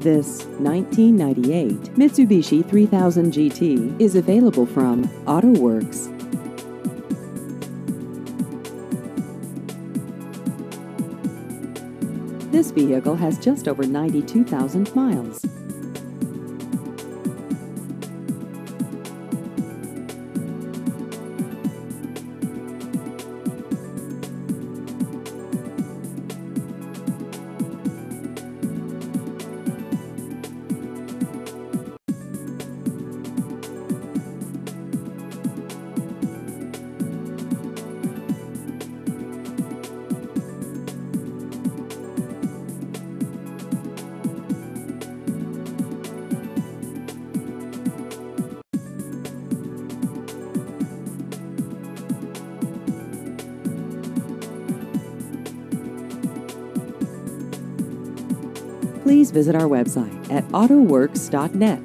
This 1998 Mitsubishi 3000 GT is available from Autowerkz. This vehicle has just over 92,000 miles. Please visit our website at autowerkz.net.